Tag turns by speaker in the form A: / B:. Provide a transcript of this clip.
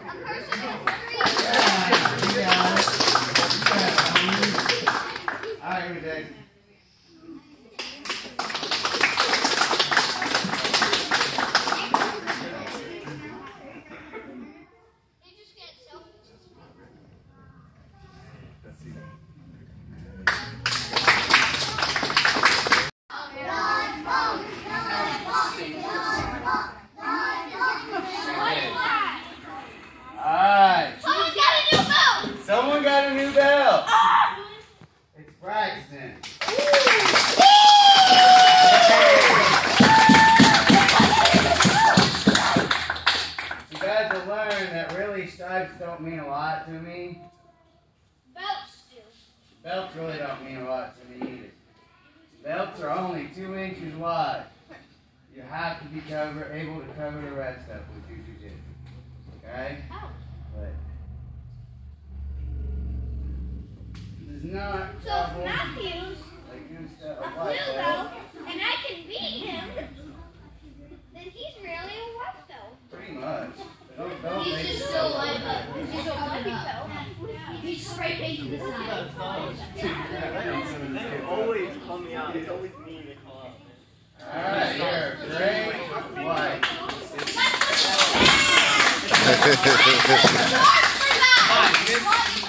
A: A person is free. Stripes don't mean a lot to me. Belts really don't mean a lot to me either. Belts are only two inches wide. You have to be cover, able to cover the red stuff with your jujitsu. Okay? Oh. But this is not
B: So if Matthews
A: Like stuff
B: a blue belt and I can beat him, then he's really a white belt.
A: Pretty much. Don't, don't
B: He's
A: make
B: just so
A: so
B: light
A: bad.
B: up. He's a white belt. He's spray painted the side.
C: They always call me out. It's always me they call out.
A: Alright, here. Gray, white.